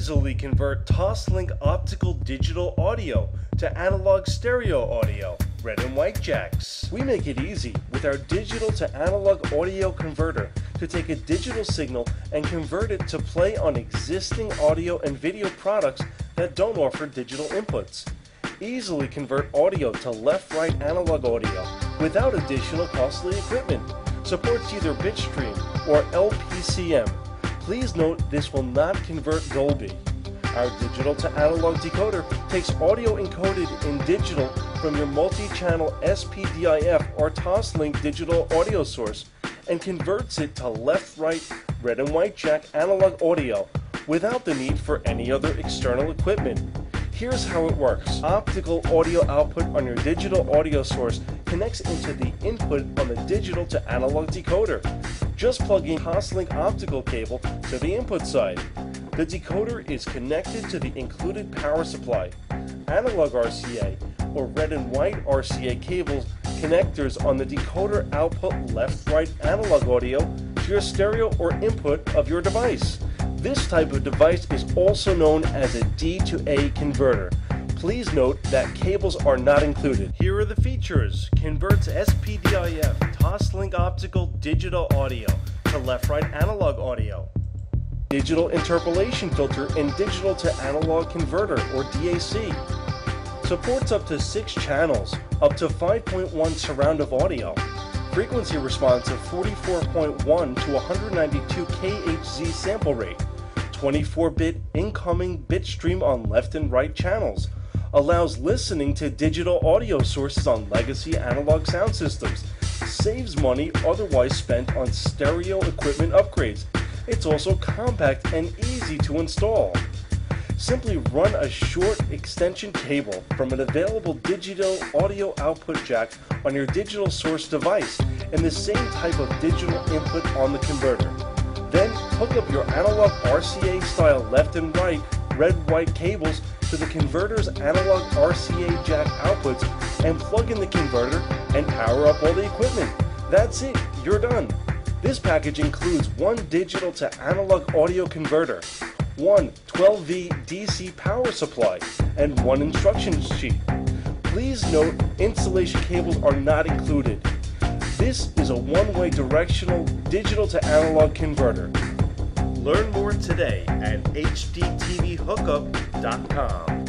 easily convert Toslink optical digital audio to analog stereo audio, red and white jacks. We make it easy with our digital to analog audio converter to take a digital signal and convert it to play on existing audio and video products that don't offer digital inputs. Easily convert audio to left-right analog audio without additional costly equipment. Supports either bitstream or LPCM Please note this will not convert Dolby. Our digital to analog decoder takes audio encoded in digital from your multi-channel SPDIF or Toslink digital audio source and converts it to left-right red and white jack analog audio without the need for any other external equipment. Here's how it works. Optical audio output on your digital audio source connects into the input on the digital to analog decoder. Just plug in Toslink optical cable to the input side. The decoder is connected to the included power supply. Analog RCA or red and white RCA cables connectors on the decoder output left-right analog audio to your stereo or input of your device. This type of device is also known as a D to A converter. Please note that cables are not included. Here are the features. Converts SPDIF, Toslink optical digital audio to left-right analog audio. Digital interpolation filter and digital to analog converter or DAC. Supports up to 6 channels, up to 5.1 surround of audio frequency response of 44.1 to 192 kHz sample rate, 24-bit incoming bit stream on left and right channels, allows listening to digital audio sources on legacy analog sound systems, saves money otherwise spent on stereo equipment upgrades. It's also compact and easy to install. Simply run a short extension cable from an available digital audio output jack on your digital source device and the same type of digital input on the converter. Then hook up your analog RCA style left and right red-white cables to the converter's analog RCA jack outputs and plug in the converter and power up all the equipment. That's it, you're done. This package includes one digital to analog audio converter, one 12V DC power supply, and one instruction sheet. Please note installation cables are not included. This is a one-way directional digital to analog converter. Learn more today at hdtvhookup.com.